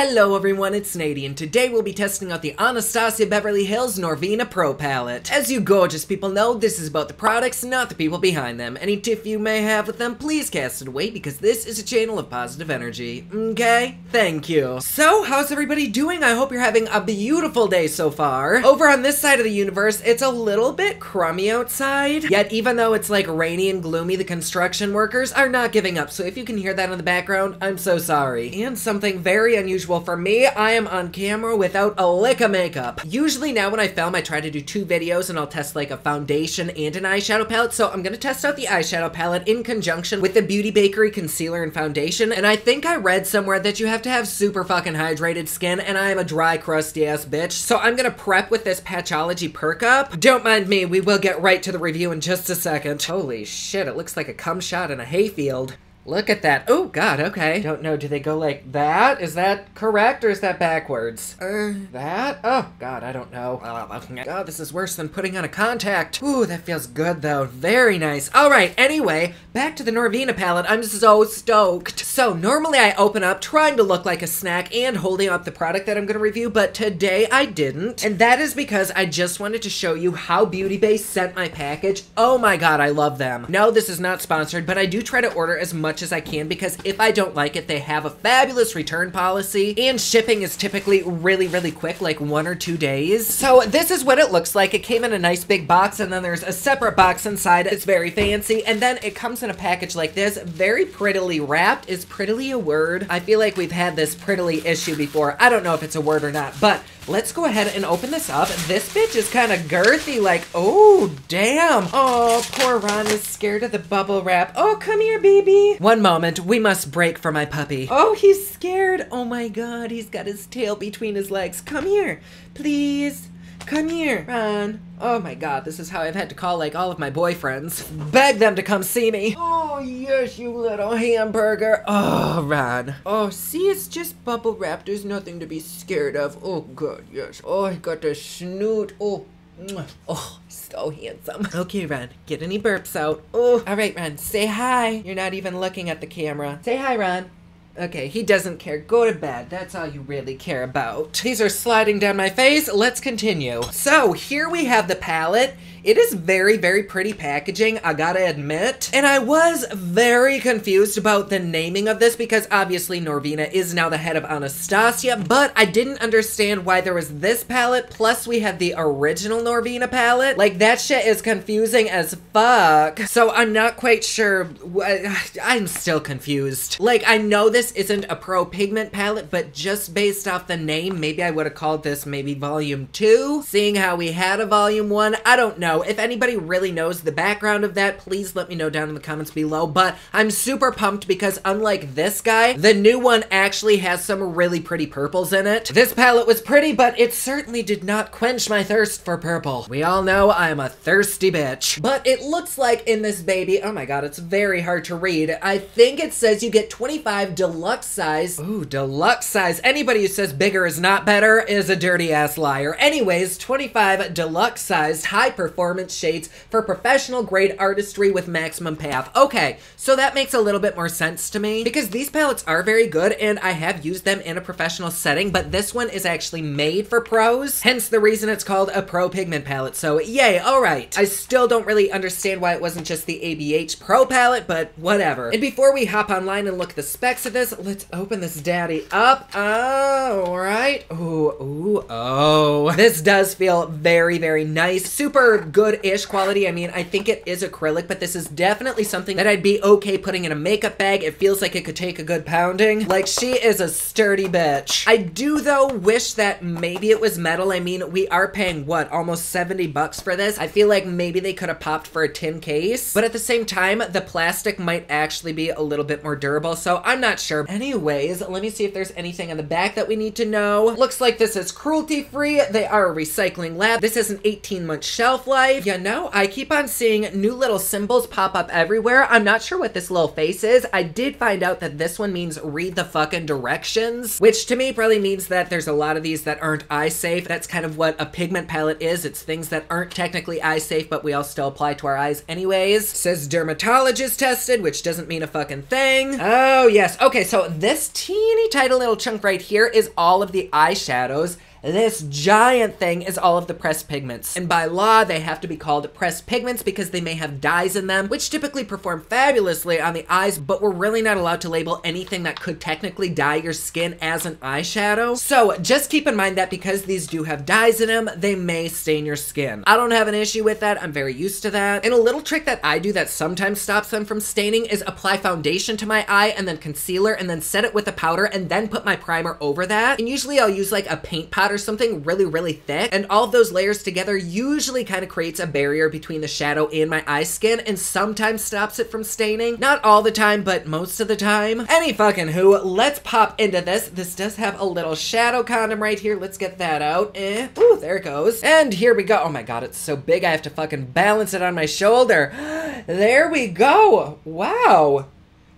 Hello everyone, it's Nadi, and today we'll be testing out the Anastasia Beverly Hills Norvina Pro Palette. As you gorgeous people know, this is about the products, not the people behind them. Any tiff you may have with them, please cast it away because this is a channel of positive energy. Okay? Thank you. So, how's everybody doing? I hope you're having a beautiful day so far. Over on this side of the universe, it's a little bit crummy outside, yet even though it's like rainy and gloomy, the construction workers are not giving up. So if you can hear that in the background, I'm so sorry. And something very unusual usual for me, I am on camera without a lick of makeup. Usually now when I film, I try to do two videos and I'll test like a foundation and an eyeshadow palette. So I'm gonna test out the eyeshadow palette in conjunction with the Beauty Bakery concealer and foundation. And I think I read somewhere that you have to have super fucking hydrated skin and I am a dry, crusty ass bitch. So I'm gonna prep with this Patchology Perk Up. Don't mind me, we will get right to the review in just a second. Holy shit, it looks like a cum shot in a hayfield. Look at that. Oh, God, okay. Don't know, do they go like that? Is that correct or is that backwards? Uh, that? Oh, God, I don't know. God, this is worse than putting on a contact. Ooh, that feels good, though. Very nice. All right, anyway, back to the Norvina palette. I'm so stoked. So, normally I open up trying to look like a snack and holding up the product that I'm going to review, but today I didn't. And that is because I just wanted to show you how Beauty Bay sent my package. Oh my God, I love them. No, this is not sponsored, but I do try to order as much much as I can because if I don't like it, they have a fabulous return policy and shipping is typically really, really quick, like one or two days. So this is what it looks like. It came in a nice big box and then there's a separate box inside. It's very fancy. And then it comes in a package like this, very prettily wrapped. Is prettily a word? I feel like we've had this prettily issue before. I don't know if it's a word or not, but Let's go ahead and open this up. This bitch is kind of girthy, like, oh, damn. Oh, poor Ron is scared of the bubble wrap. Oh, come here, baby. One moment, we must break for my puppy. Oh, he's scared. Oh my God, he's got his tail between his legs. Come here, please. Come here, Ron. Oh my god, this is how I've had to call like all of my boyfriends. Beg them to come see me. Oh yes, you little hamburger. Oh, Ron. Oh, see, it's just bubble wrap. There's nothing to be scared of. Oh god, yes. Oh, I got the snoot. Oh, Oh, so handsome. Okay, Ron, get any burps out. Oh, all right, Ron, say hi. You're not even looking at the camera. Say hi, Ron. Okay, he doesn't care. Go to bed. That's all you really care about. These are sliding down my face. Let's continue. So here we have the palette. It is very, very pretty packaging, I gotta admit. And I was very confused about the naming of this because obviously Norvina is now the head of Anastasia, but I didn't understand why there was this palette, plus we have the original Norvina palette. Like, that shit is confusing as fuck. So I'm not quite sure. I'm still confused. Like, I know this isn't a pro pigment palette, but just based off the name, maybe I would have called this maybe volume 2. Seeing how we had a volume 1, I don't know know. If anybody really knows the background of that, please let me know down in the comments below. But I'm super pumped because unlike this guy, the new one actually has some really pretty purples in it. This palette was pretty, but it certainly did not quench my thirst for purple. We all know I'm a thirsty bitch. But it looks like in this baby, oh my god, it's very hard to read. I think it says you get 25 deluxe size. Ooh, deluxe size. Anybody who says bigger is not better is a dirty ass liar. Anyways, 25 deluxe sized high performance performance shades for professional grade artistry with maximum payoff. Okay, so that makes a little bit more sense to me because these palettes are very good and I have used them in a professional setting, but this one is actually made for pros, hence the reason it's called a pro pigment palette. So yay, all right. I still don't really understand why it wasn't just the ABH Pro palette, but whatever. And before we hop online and look at the specs of this, let's open this daddy up. All right. Ooh, ooh, oh. This does feel very, very nice. Super good-ish quality. I mean, I think it is acrylic, but this is definitely something that I'd be okay putting in a makeup bag. It feels like it could take a good pounding. Like, she is a sturdy bitch. I do, though, wish that maybe it was metal. I mean, we are paying, what, almost 70 bucks for this? I feel like maybe they could have popped for a tin case, but at the same time, the plastic might actually be a little bit more durable, so I'm not sure. Anyways, let me see if there's anything on the back that we need to know. Looks like this is cruelty-free. They are a recycling lab. This is an 18-month shelf life life. You know, I keep on seeing new little symbols pop up everywhere. I'm not sure what this little face is. I did find out that this one means read the fucking directions, which to me probably means that there's a lot of these that aren't eye safe. That's kind of what a pigment palette is. It's things that aren't technically eye safe, but we all still apply to our eyes anyways. Says dermatologist tested, which doesn't mean a fucking thing. Oh, yes. Okay, Okay, so this teeny tiny little chunk right here is all of the eyeshadows this giant thing is all of the pressed pigments. And by law, they have to be called pressed pigments because they may have dyes in them, which typically perform fabulously on the eyes, but we're really not allowed to label anything that could technically dye your skin as an eyeshadow. So just keep in mind that because these do have dyes in them, they may stain your skin. I don't have an issue with that. I'm very used to that. And a little trick that I do that sometimes stops them from staining is apply foundation to my eye and then concealer and then set it with a powder and then put my primer over that. And usually I'll use like a paint pot or something really, really thick. And all those layers together usually kind of creates a barrier between the shadow and my eye skin and sometimes stops it from staining. Not all the time, but most of the time. Any fucking who, let's pop into this. This does have a little shadow condom right here. Let's get that out. Eh. Ooh, there it goes. And here we go. Oh my god, it's so big I have to fucking balance it on my shoulder. there we go. Wow.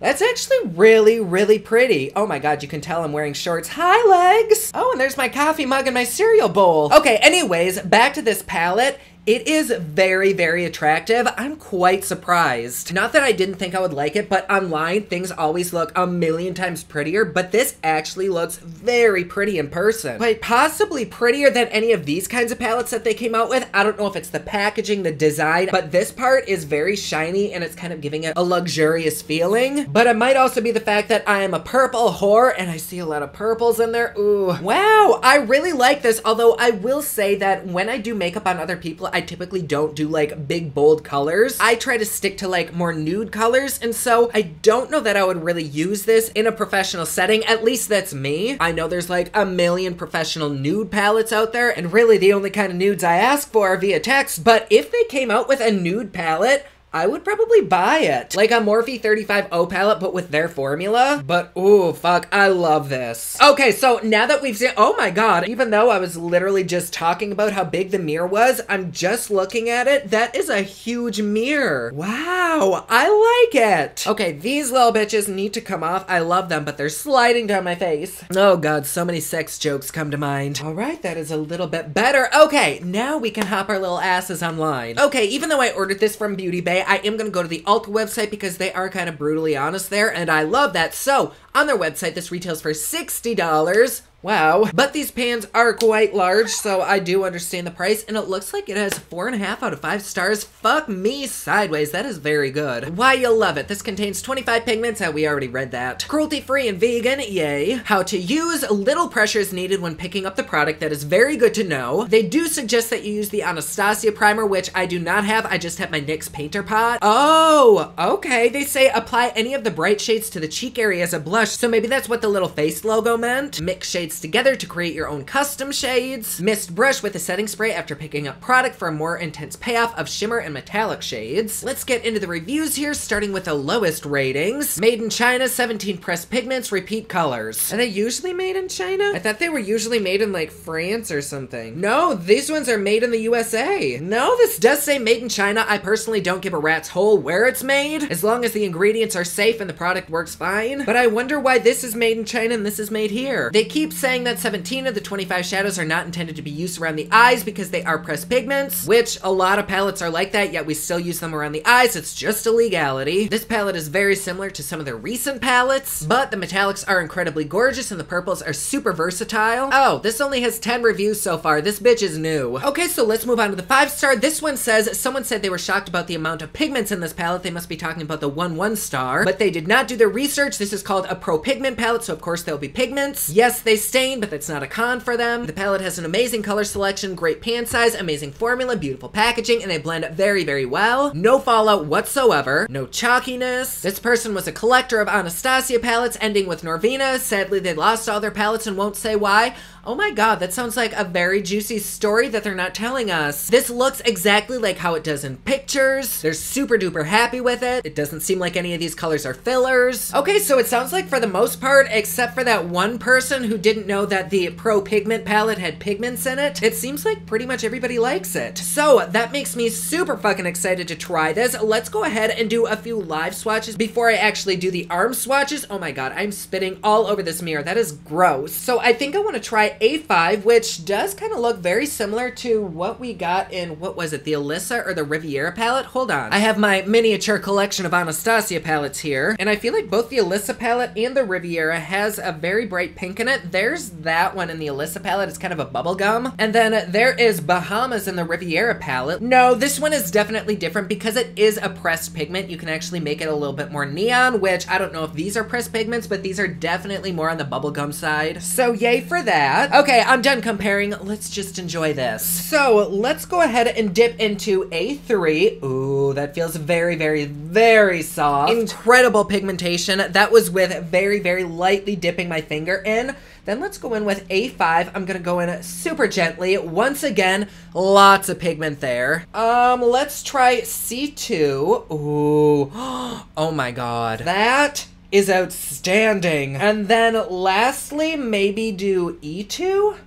That's actually really, really pretty. Oh my god, you can tell I'm wearing shorts. Hi, legs! Oh, and there's my coffee mug and my cereal bowl. Okay, anyways, back to this palette. It is very, very attractive. I'm quite surprised. Not that I didn't think I would like it, but online things always look a million times prettier, but this actually looks very pretty in person. But possibly prettier than any of these kinds of palettes that they came out with. I don't know if it's the packaging, the design, but this part is very shiny and it's kind of giving it a luxurious feeling. But it might also be the fact that I am a purple whore and I see a lot of purples in there. Ooh. Wow, I really like this, although I will say that when I do makeup on other people, I typically don't do like big bold colors. I try to stick to like more nude colors and so I don't know that I would really use this in a professional setting. At least that's me. I know there's like a million professional nude palettes out there and really the only kind of nudes I ask for are via text. But if they came out with a nude palette, I would probably buy it. Like a Morphe 35O palette, but with their formula. But ooh, fuck, I love this. Okay, so now that we've seen, oh my god, even though I was literally just talking about how big the mirror was, I'm just looking at it. That is a huge mirror. Wow, I like it. Okay, these little bitches need to come off. I love them, but they're sliding down my face. Oh god, so many sex jokes come to mind. All right, that is a little bit better. Okay, now we can hop our little asses online. Okay, even though I ordered this from Beauty Bay, I am going to go to the Ulta website because they are kind of brutally honest there, and I love that. So, on their website, this retails for $60. Wow. But these pans are quite large, so I do understand the price, and it looks like it has four and a half out of five stars. Fuck me sideways, that is very good. Why you'll love it. This contains 25 pigments, uh, we already read that. Cruelty-free and vegan, yay. How to use, little pressure is needed when picking up the product, that is very good to know. They do suggest that you use the Anastasia primer, which I do not have, I just have my NYX painter pot. Oh, okay. They say apply any of the bright shades to the cheek area as a blush, so maybe that's what the little face logo meant. Mix shades shades together to create your own custom shades. Mist brush with a setting spray after picking up product for a more intense payoff of shimmer and metallic shades. Let's get into the reviews here, starting with the lowest ratings. Made in China, 17 pressed pigments, repeat colors. Are they usually made in China? I thought they were usually made in like France or something. No, these ones are made in the USA. No, this does say made in China. I personally don't give a rat's hole where it's made, as long as the ingredients are safe and the product works fine. But I wonder why this is made in China and this is made here. They keep saying that 17 of the 25 shadows are not intended to be used around the eyes because they are pressed pigments, which a lot of palettes are like that, yet we still use them around the eyes. It's just a legality. This palette is very similar to some of their recent palettes, but the metallics are incredibly gorgeous and the purples are super versatile. Oh, this only has 10 reviews so far. This bitch is new. Okay, so let's move on to the five star. This one says, someone said they were shocked about the amount of pigments in this palette. They must be talking about the one one star, but they did not do their research. This is called a pro pigment palette, so of course there'll be pigments. Yes, they stain, but that's not a con for them. The palette has an amazing color selection, great pan size, amazing formula, beautiful packaging, and they blend very, very well. No fallout whatsoever. No chalkiness. This person was a collector of Anastasia palettes, ending with Norvina. Sadly, they lost all their palettes and won't say why. Oh my god, that sounds like a very juicy story that they're not telling us. This looks exactly like how it does in pictures. They're super duper happy with it. It doesn't seem like any of these colors are fillers. Okay, so it sounds like for the most part, except for that one person who didn't know that the Pro Pigment palette had pigments in it. It seems like pretty much everybody likes it. So that makes me super fucking excited to try this. Let's go ahead and do a few live swatches before I actually do the arm swatches. Oh my god, I'm spitting all over this mirror. That is gross. So I think I want to try A5, which does kind of look very similar to what we got in, what was it, the Alyssa or the Riviera palette? Hold on. I have my miniature collection of Anastasia palettes here, and I feel like both the Alyssa palette and the Riviera has a very bright pink in it. There's that one in the Alyssa palette. It's kind of a bubblegum. And then there is Bahamas in the Riviera palette. No, this one is definitely different because it is a pressed pigment. You can actually make it a little bit more neon, which I don't know if these are pressed pigments, but these are definitely more on the bubblegum side. So yay for that. Okay, I'm done comparing. Let's just enjoy this. So let's go ahead and dip into A3. Ooh, that feels very, very, very soft. Incredible pigmentation. That was with very, very lightly dipping my finger in. Then let's go in with A5. I'm gonna go in super gently. Once again, lots of pigment there. Um, let's try C2. Ooh, oh my god. That is outstanding. And then lastly, maybe do E2?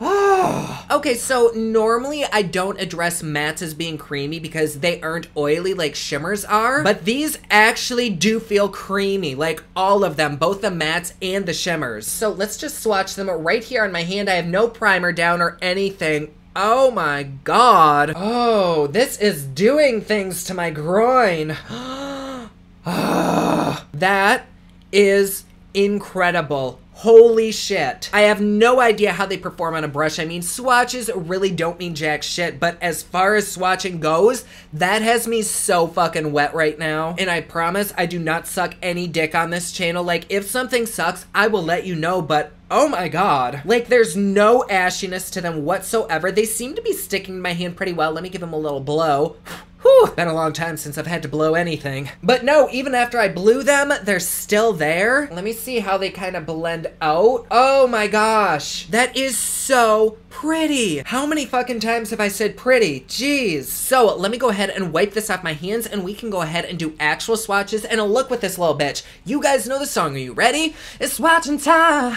okay, so normally I don't address mattes as being creamy because they aren't oily like shimmers are, but these actually do feel creamy, like all of them, both the mattes and the shimmers. So let's just swatch them right here on my hand. I have no primer down or anything. Oh my god. Oh, this is doing things to my groin. Oh, that is incredible. Holy shit. I have no idea how they perform on a brush. I mean, swatches really don't mean jack shit, but as far as swatching goes, that has me so fucking wet right now. And I promise I do not suck any dick on this channel. Like, if something sucks, I will let you know, but Oh my god. Like, there's no ashiness to them whatsoever. They seem to be sticking to my hand pretty well. Let me give them a little blow. Whew, been a long time since I've had to blow anything. But no, even after I blew them, they're still there. Let me see how they kind of blend out. Oh my gosh. That is so pretty. How many fucking times have I said pretty? Jeez. So let me go ahead and wipe this off my hands and we can go ahead and do actual swatches and a look with this little bitch. You guys know the song. Are you ready? It's swatching time.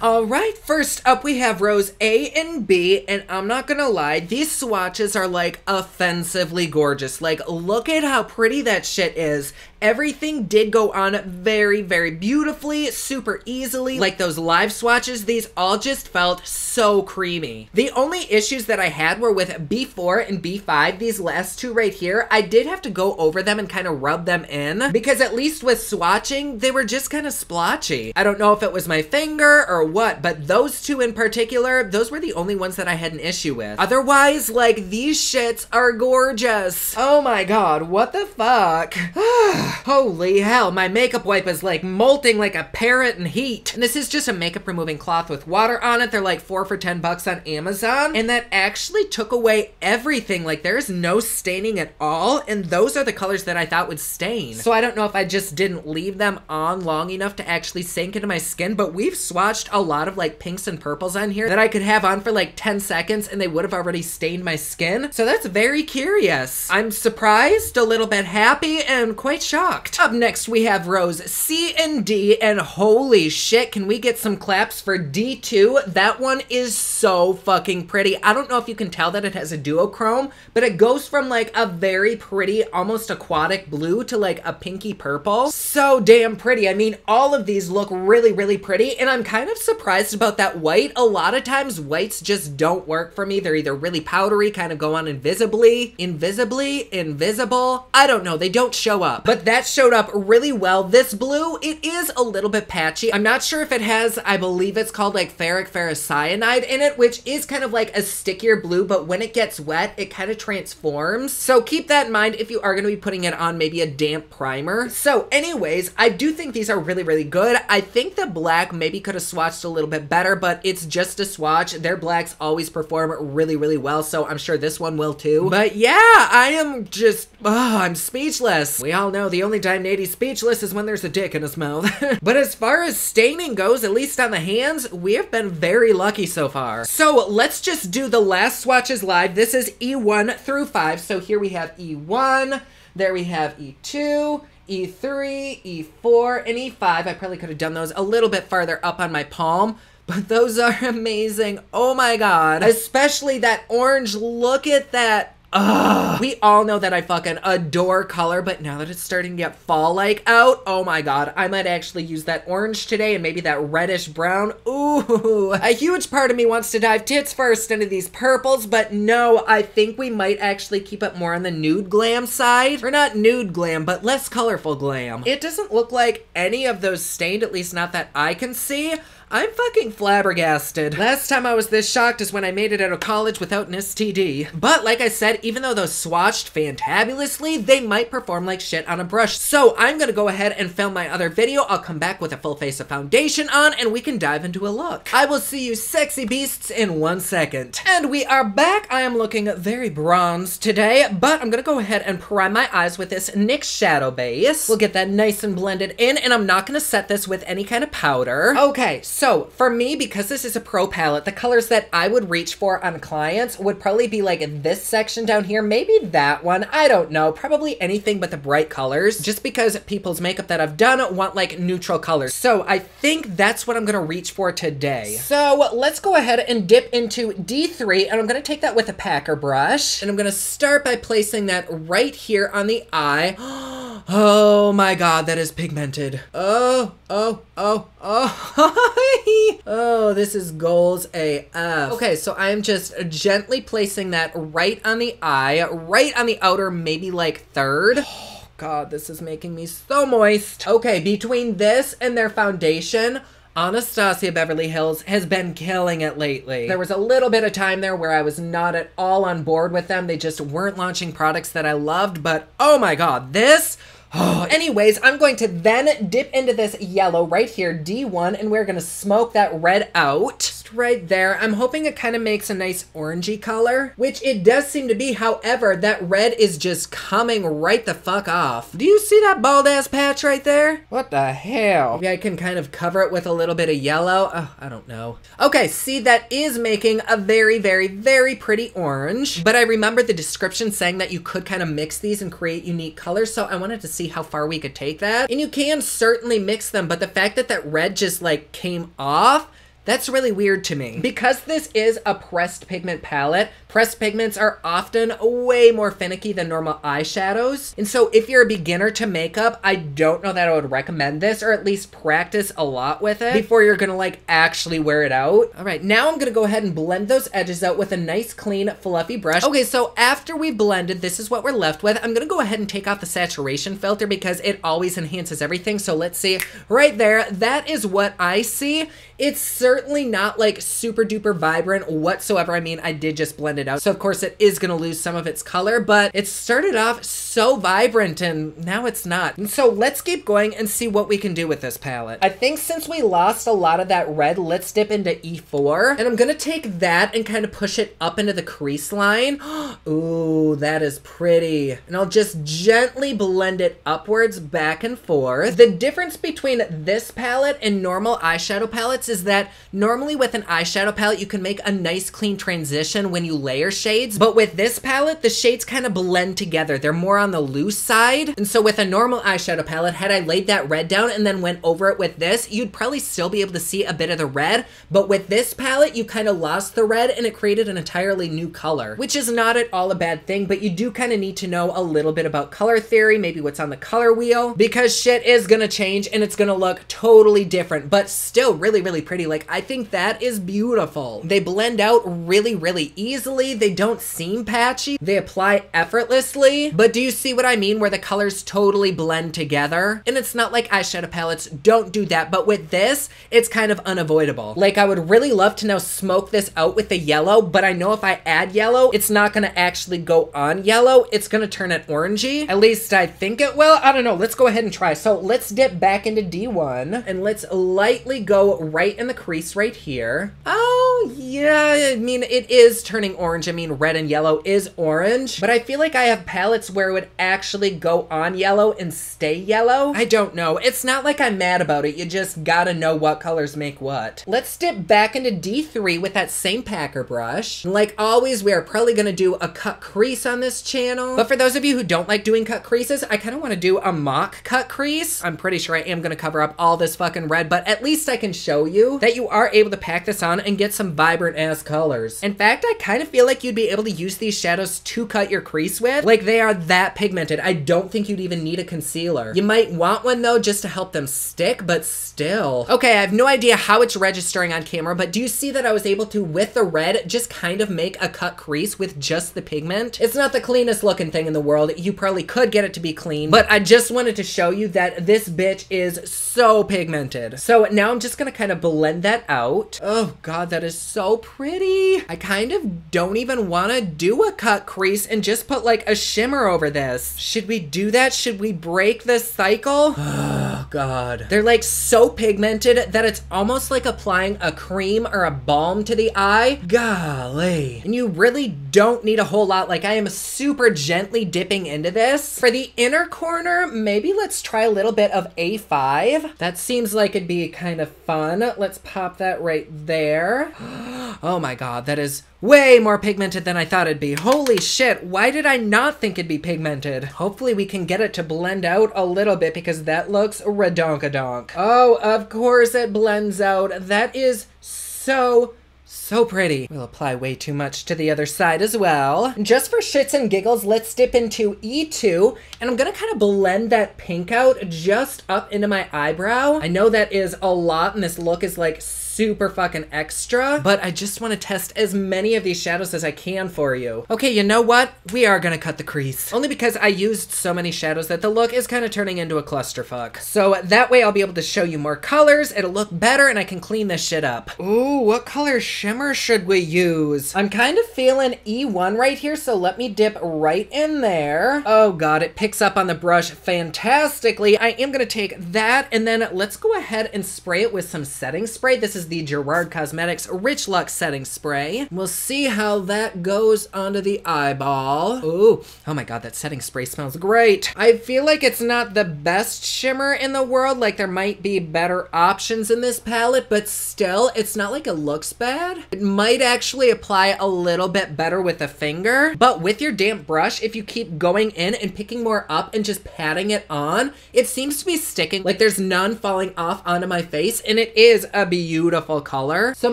All right, first up we have rows A and B, and I'm not gonna lie, these swatches are like offensively gorgeous. Like, look at how pretty that shit is. Everything did go on very, very beautifully, super easily. Like those live swatches, these all just felt so creamy. The only issues that I had were with B4 and B5, these last two right here. I did have to go over them and kind of rub them in because at least with swatching, they were just kind of splotchy. I don't know if it was my finger or what, but those two in particular, those were the only ones that I had an issue with. Otherwise, like, these shits are gorgeous. Oh my god, what the fuck? Holy hell, my makeup wipe is like molting like a parrot in heat. And this is just a makeup removing cloth with water on it. They're like four for 10 bucks on Amazon. And that actually took away everything. Like there's no staining at all. And those are the colors that I thought would stain. So I don't know if I just didn't leave them on long enough to actually sink into my skin, but we've swatched a lot of like pinks and purples on here that I could have on for like 10 seconds and they would have already stained my skin. So that's very curious. I'm surprised, a little bit happy, and quite shocked shocked. Up next, we have rows C and D, and holy shit, can we get some claps for D2? That one is so fucking pretty. I don't know if you can tell that it has a duochrome, but it goes from like a very pretty, almost aquatic blue to like a pinky purple. So damn pretty. I mean, all of these look really, really pretty, and I'm kind of surprised about that white. A lot of times, whites just don't work for me. They're either really powdery, kind of go on invisibly, invisibly, invisible. I don't know. They don't show up. But that showed up really well. This blue, it is a little bit patchy. I'm not sure if it has, I believe it's called like ferric ferrocyanide in it, which is kind of like a stickier blue, but when it gets wet, it kind of transforms. So keep that in mind if you are going to be putting it on maybe a damp primer. So anyways, I do think these are really, really good. I think the black maybe could have swatched a little bit better, but it's just a swatch. Their blacks always perform really, really well, so I'm sure this one will too. But yeah, I am just, oh, I'm speechless. We all know the the only time Nadi's speechless is when there's a dick in his mouth. but as far as staining goes, at least on the hands, we have been very lucky so far. So let's just do the last swatches live. This is E1 through 5. So here we have E1, there we have E2, E3, E4, and E5. I probably could have done those a little bit farther up on my palm. But those are amazing. Oh my god. Especially that orange. Look at that. Ugh. We all know that I fucking adore color, but now that it's starting to get fall-like out, oh my god, I might actually use that orange today and maybe that reddish brown. Ooh, a huge part of me wants to dive tits first into these purples, but no, I think we might actually keep it more on the nude glam side. Or not nude glam, but less colorful glam. It doesn't look like any of those stained, at least not that I can see. I'm fucking flabbergasted. Last time I was this shocked is when I made it out of college without an STD. But like I said, even though those swatched fantabulously, they might perform like shit on a brush. So I'm gonna go ahead and film my other video. I'll come back with a full face of foundation on and we can dive into a look. I will see you sexy beasts in one second. And we are back. I am looking very bronzed today, but I'm gonna go ahead and prime my eyes with this NYX Shadow Base. We'll get that nice and blended in and I'm not gonna set this with any kind of powder. Okay, for me, because this is a pro palette, the colors that I would reach for on clients would probably be like this section down here, maybe that one. I don't know, probably anything but the bright colors, just because people's makeup that I've done want like neutral colors. So I think that's what I'm gonna reach for today. So let's go ahead and dip into D3, and I'm gonna take that with a packer brush, and I'm gonna start by placing that right here on the eye. Oh my god, that is pigmented. Oh, oh, oh, oh. oh oh, this is goals AF. Okay, so I'm just gently placing that right on the eye, right on the outer, maybe like third. Oh god, this is making me so moist. Okay, between this and their foundation, Anastasia Beverly Hills has been killing it lately. There was a little bit of time there where I was not at all on board with them. They just weren't launching products that I loved, but oh my god, this anyways, I'm going to then dip into this yellow right here, D1, and we're going to smoke that red out. Just right there. I'm hoping it kind of makes a nice orangey color, which it does seem to be. However, that red is just coming right the fuck off. Do you see that bald ass patch right there? What the hell? Maybe I can kind of cover it with a little bit of yellow. Oh, I don't know. Okay, see, that is making a very, very, very pretty orange, but I remember the description saying that you could kind of mix these and create unique colors, so I wanted to see how far we could take that. And you can certainly mix them, but the fact that that red just like came off, that's really weird to me. Because this is a pressed pigment palette, pressed pigments are often way more finicky than normal eyeshadows. And so if you're a beginner to makeup, I don't know that I would recommend this, or at least practice a lot with it before you're gonna like actually wear it out. All right, now I'm gonna go ahead and blend those edges out with a nice clean fluffy brush. Okay, so after we blended, this is what we're left with. I'm gonna go ahead and take off the saturation filter because it always enhances everything. So let's see, right there, that is what I see. It's certainly not like super duper vibrant whatsoever. I mean, I did just blend it out. So of course it is gonna lose some of its color, but it started off so vibrant and now it's not. And so let's keep going and see what we can do with this palette. I think since we lost a lot of that red, let's dip into E4. And I'm gonna take that and kind of push it up into the crease line. Ooh, that is pretty. And I'll just gently blend it upwards, back and forth. The difference between this palette and normal eyeshadow palettes is that normally with an eyeshadow palette, you can make a nice clean transition when you layer shades. But with this palette, the shades kind of blend together. They're more on the loose side. And so with a normal eyeshadow palette, had I laid that red down and then went over it with this, you'd probably still be able to see a bit of the red. But with this palette, you kind of lost the red and it created an entirely new color, which is not at all a bad thing, but you do kind of need to know a little bit about color theory, maybe what's on the color wheel, because shit is gonna change and it's gonna look totally different, but still really, really pretty. Like, I think that is beautiful. They blend out really, really easily. They don't seem patchy. They apply effortlessly, but do you see what I mean? Where the colors totally blend together? And it's not like eyeshadow palettes don't do that, but with this, it's kind of unavoidable. Like, I would really love to now smoke this out with the yellow, but I know if I add yellow, it's not gonna actually go on yellow. It's gonna turn it orangey. At least I think it will. I don't know. Let's go ahead and try. So let's dip back into D1 and let's lightly go right in the crease crease right here. Oh, yeah, I mean, it is turning orange. I mean, red and yellow is orange, but I feel like I have palettes where it would actually go on yellow and stay yellow. I don't know. It's not like I'm mad about it. You just gotta know what colors make what. Let's dip back into D3 with that same packer brush. Like always, we are probably gonna do a cut crease on this channel. But for those of you who don't like doing cut creases, I kind of want to do a mock cut crease. I'm pretty sure I am gonna cover up all this fucking red, but at least I can show you that you are able to pack this on and get some vibrant ass colors. In fact, I kind of feel like you'd be able to use these shadows to cut your crease with. Like they are that pigmented. I don't think you'd even need a concealer. You might want one though just to help them stick, but still. Okay, I have no idea how it's registering on camera, but do you see that I was able to, with the red, just kind of make a cut crease with just the pigment? It's not the cleanest looking thing in the world. You probably could get it to be clean, but I just wanted to show you that this bitch is so pigmented. So now I'm just gonna kind of blend that out. Oh god, that is so pretty. I kind of don't even wanna do a cut crease and just put like a shimmer over this. Should we do that? Should we break this cycle? Oh god. They're like so pigmented that it's almost like applying a cream or a balm to the eye. Golly. And you really don't need a whole lot. Like I am super gently dipping into this. For the inner corner, maybe let's try a little bit of A5. That seems like it'd be kind of fun. Let's pop that right there. Oh my god, that is way more pigmented than I thought it'd be. Holy shit, why did I not think it'd be pigmented? Hopefully we can get it to blend out a little bit because that looks redonkadonk. Oh, of course it blends out. That is so so pretty. We'll apply way too much to the other side as well. Just for shits and giggles, let's dip into E2, and I'm gonna kind of blend that pink out just up into my eyebrow. I know that is a lot, and this look is like super fucking extra, but I just want to test as many of these shadows as I can for you. Okay, you know what? We are gonna cut the crease. Only because I used so many shadows that the look is kind of turning into a clusterfuck. So that way I'll be able to show you more colors, it'll look better, and I can clean this shit up. Ooh, what color shimmer should we use? I'm kind of feeling E1 right here, so let me dip right in there. Oh god, it picks up on the brush fantastically. I am gonna take that, and then let's go ahead and spray it with some setting spray. This is the Gerard Cosmetics Rich Luxe Setting Spray. We'll see how that goes onto the eyeball. Ooh, oh my god, that setting spray smells great. I feel like it's not the best shimmer in the world, like there might be better options in this palette, but still, it's not like it looks bad. It might actually apply a little bit better with a finger, but with your damp brush, if you keep going in and picking more up and just patting it on, it seems to be sticking. Like there's none falling off onto my face, and it is a beautiful beautiful color. So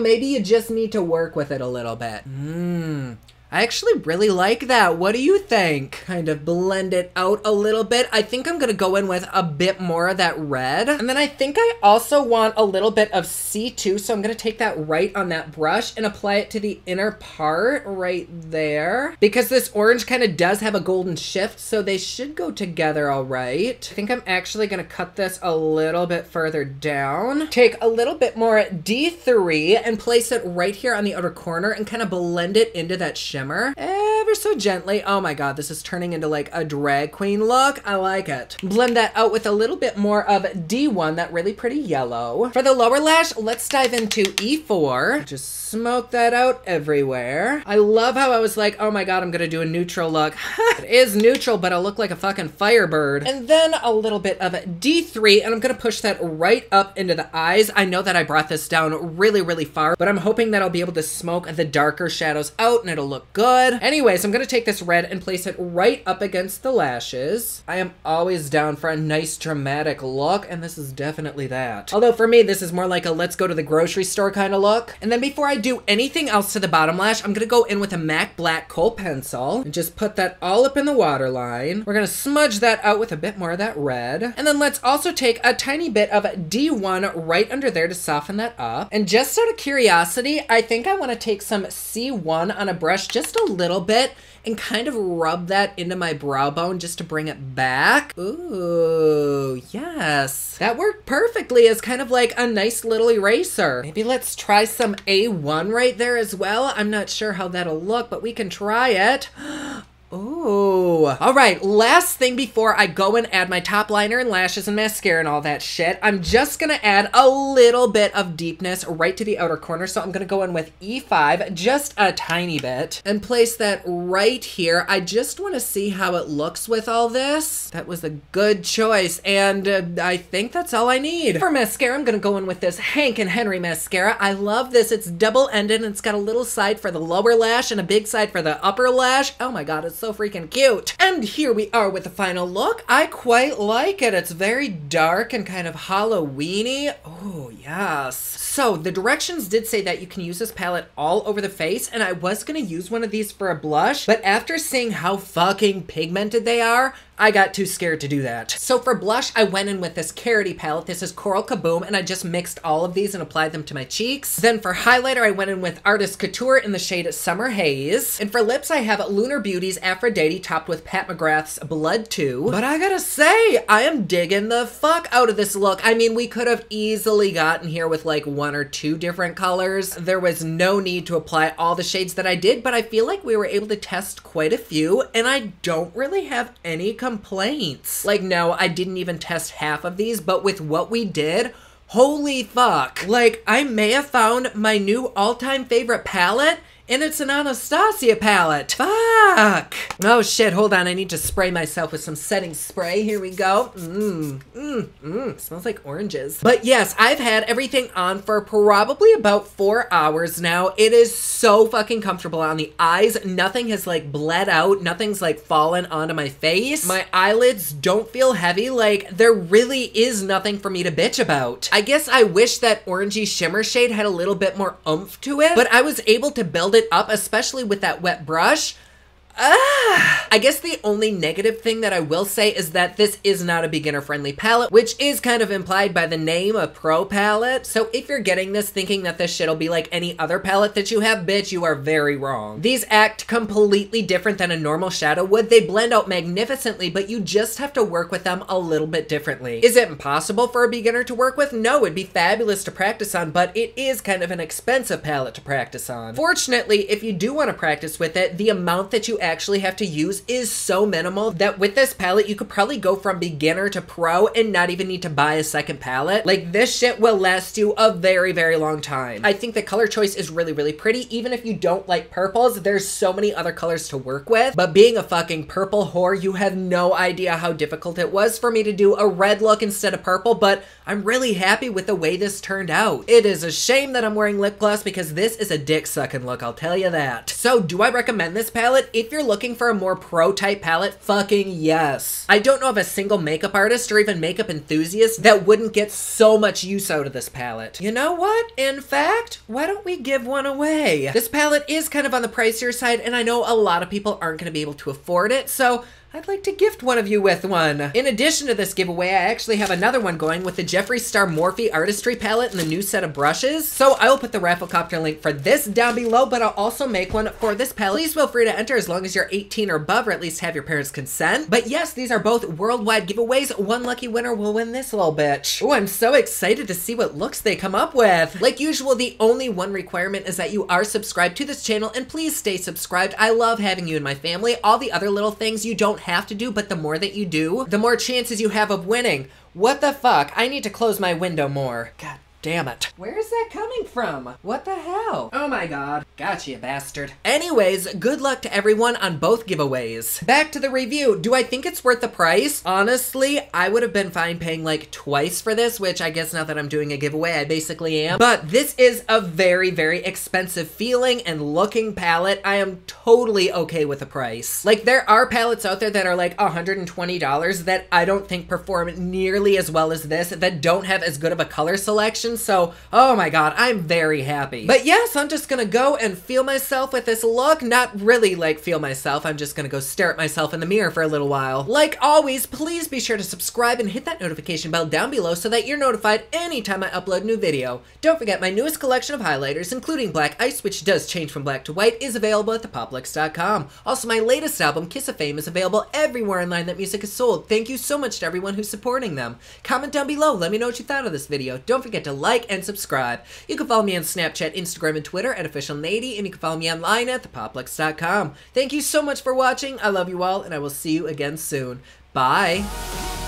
maybe you just need to work with it a little bit. Mmm. I actually really like that. What do you think? Kind of blend it out a little bit. I think I'm gonna go in with a bit more of that red. And then I think I also want a little bit of C2, so I'm gonna take that right on that brush and apply it to the inner part right there. Because this orange kind of does have a golden shift, so they should go together all right. I think I'm actually gonna cut this a little bit further down. Take a little bit more D3 and place it right here on the outer corner and kind of blend it into that shimmer shimmer ever so gently. Oh my god, this is turning into like a drag queen look. I like it. Blend that out with a little bit more of D1, that really pretty yellow. For the lower lash, let's dive into E4. Just smoke that out everywhere. I love how I was like, oh my god, I'm gonna do a neutral look. it is neutral, but I look like a fucking firebird. And then a little bit of D3, and I'm gonna push that right up into the eyes. I know that I brought this down really, really far, but I'm hoping that I'll be able to smoke the darker shadows out and it'll look good. Anyways, I'm gonna take this red and place it right up against the lashes. I am always down for a nice dramatic look, and this is definitely that. Although for me, this is more like a let's go to the grocery store kind of look. And then before I do anything else to the bottom lash, I'm gonna go in with a MAC Black Kohl Pencil and just put that all up in the waterline. We're gonna smudge that out with a bit more of that red. And then let's also take a tiny bit of D1 right under there to soften that up. And just out of curiosity, I think I wanna take some C1 on a brush just a little bit and kind of rub that into my brow bone just to bring it back. Ooh, yes. That worked perfectly as kind of like a nice little eraser. Maybe let's try some A1 right there as well. I'm not sure how that'll look, but we can try it. Oh, Ooh. All right, last thing before I go and add my top liner and lashes and mascara and all that shit, I'm just gonna add a little bit of deepness right to the outer corner. So I'm gonna go in with E5, just a tiny bit, and place that right here. I just wanna see how it looks with all this. That was a good choice, and uh, I think that's all I need. For mascara, I'm gonna go in with this Hank and Henry mascara. I love this. It's double-ended and it's got a little side for the lower lash and a big side for the upper lash. Oh my god, it's so freaking cute. And here we are with the final look. I quite like it. It's very dark and kind of Halloweeny. Oh, yes. So the directions did say that you can use this palette all over the face, and I was gonna use one of these for a blush, but after seeing how fucking pigmented they are, I got too scared to do that. So for blush, I went in with this Carity palette. This is Coral Kaboom, and I just mixed all of these and applied them to my cheeks. Then for highlighter, I went in with Artist Couture in the shade Summer Haze. And for lips, I have Lunar Beauty's Aphrodite topped with Pat McGrath's Blood 2. But I gotta say, I am digging the fuck out of this look. I mean, we could have easily gotten here with like one or two different colors. There was no need to apply all the shades that I did, but I feel like we were able to test quite a few, and I don't really have any complaints. Like, no, I didn't even test half of these, but with what we did, holy fuck. Like, I may have found my new all-time favorite palette, and it's an Anastasia palette. Fuck. Oh shit, hold on. I need to spray myself with some setting spray. Here we go. Mmm, mmm, mmm. Smells like oranges. But yes, I've had everything on for probably about four hours now. It is so fucking comfortable on the eyes. Nothing has like bled out. Nothing's like fallen onto my face. My eyelids don't feel heavy. Like there really is nothing for me to bitch about. I guess I wish that orangey shimmer shade had a little bit more oomph to it, but I was able to build it up, especially with that wet brush. Ah! I guess the only negative thing that I will say is that this is not a beginner friendly palette, which is kind of implied by the name, a pro palette. So if you're getting this thinking that this shit'll be like any other palette that you have, bitch, you are very wrong. These act completely different than a normal shadow would. They blend out magnificently, but you just have to work with them a little bit differently. Is it impossible for a beginner to work with? No, it'd be fabulous to practice on, but it is kind of an expensive palette to practice on. Fortunately, if you do want to practice with it, the amount that you actually have to use is so minimal that with this palette, you could probably go from beginner to pro and not even need to buy a second palette. Like this shit will last you a very, very long time. I think the color choice is really, really pretty. Even if you don't like purples, there's so many other colors to work with. But being a fucking purple whore, you have no idea how difficult it was for me to do a red look instead of purple, but I'm really happy with the way this turned out. It is a shame that I'm wearing lip gloss because this is a dick sucking look, I'll tell you that. So do I recommend this palette? If you're looking for a more pro type palette, fucking yes. I don't know of a single makeup artist or even makeup enthusiast that wouldn't get so much use out of this palette. You know what? In fact, why don't we give one away? This palette is kind of on the pricier side and I know a lot of people aren't going to be able to afford it, so I'd like to gift one of you with one. In addition to this giveaway, I actually have another one going with the Jeffree Star Morphe Artistry Palette and the new set of brushes. So I will put the Rafflecopter link for this down below, but I'll also make one for this palette. Please feel free to enter as long as you're 18 or above, or at least have your parents' consent. But yes, these are both worldwide giveaways. One lucky winner will win this little bitch. Oh, I'm so excited to see what looks they come up with. Like usual, the only one requirement is that you are subscribed to this channel, and please stay subscribed. I love having you in my family. All the other little things you don't have to do, but the more that you do, the more chances you have of winning. What the fuck? I need to close my window more. God damn it. Where is that coming from? What the hell? Oh my god. Gotcha, you bastard. Anyways, good luck to everyone on both giveaways. Back to the review. Do I think it's worth the price? Honestly, I would have been fine paying like twice for this, which I guess now that I'm doing a giveaway, I basically am. But this is a very, very expensive feeling and looking palette. I am totally okay with the price. Like, there are palettes out there that are like $120 that I don't think perform nearly as well as this, that don't have as good of a color selection so oh my god, I'm very happy. But yes, I'm just gonna go and feel myself with this look. Not really like feel myself, I'm just gonna go stare at myself in the mirror for a little while. Like always, please be sure to subscribe and hit that notification bell down below so that you're notified anytime I upload a new video. Don't forget my newest collection of highlighters, including Black Ice, which does change from black to white, is available at thepopluxe.com. Also, my latest album, Kiss of Fame, is available everywhere online that music is sold. Thank you so much to everyone who's supporting them. Comment down below, let me know what you thought of this video. Don't forget to like and subscribe. You can follow me on Snapchat, Instagram, and Twitter at OfficialNadi, and you can follow me online at thepopluxe.com. Thank you so much for watching. I love you all, and I will see you again soon. Bye.